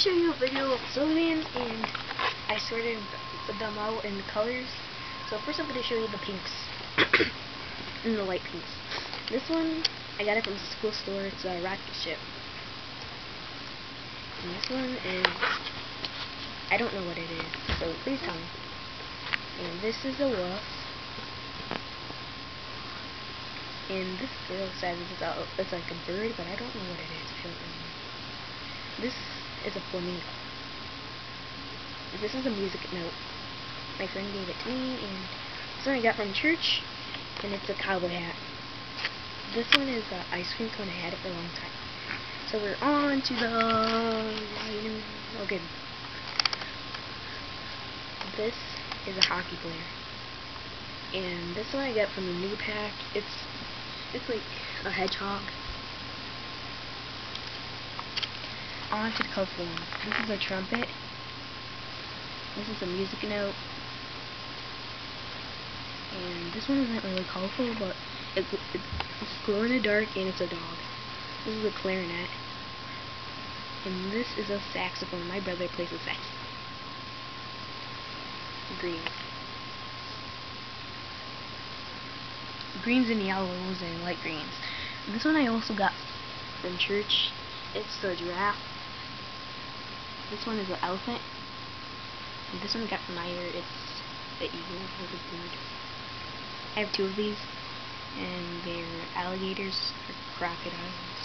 show you a video of Sylvan and I sorted them out in the colors. So first I'm going to show you the pinks and the light pinks. This one, I got it from the school store. It's a rocket ship. And this one is, I don't know what it is, so please tell me. And this is a wolf. And this girl says it's, a, it's like a bird, but I don't know what it is. This is a flamingo. This is a music note. My friend gave it to me, and this one I got from church, and it's a cowboy hat. This one is an ice cream cone. I had it for a long time. So we're on to the... Okay. This is a hockey player. And this one I got from the new pack. It's it's like a hedgehog. The colorful. This is a trumpet. This is a music note. And this one isn't really colorful, but it's, it's, it's glow in the dark and it's a dog. This is a clarinet. And this is a saxophone. My brother plays a saxophone. Green. Greens and yellows and light greens. This one I also got from church. It's the giraffe. This one is the elephant. And this one I got from Meijer. It's the eagle or the bird. I have two of these. And they're alligators or crocodiles.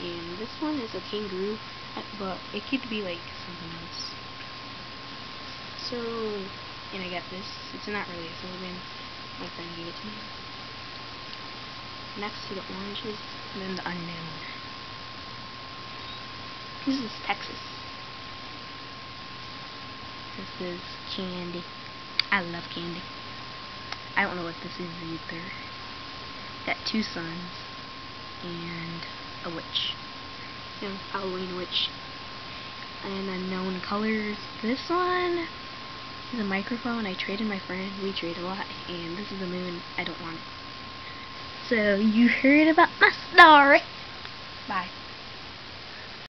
And this one is a kangaroo. But it could be like something else. So, and I got this. It's not really a slogan. My friend gave it to me. Next to the oranges, and then the unknown. This is Texas. This is candy. I love candy. I don't know what this is either. Got two suns and a witch. You know, Halloween witch. And unknown colors. This one is a microphone. I traded my friend. We trade a lot. And this is the moon. I don't want it. So you heard about my story. Bye.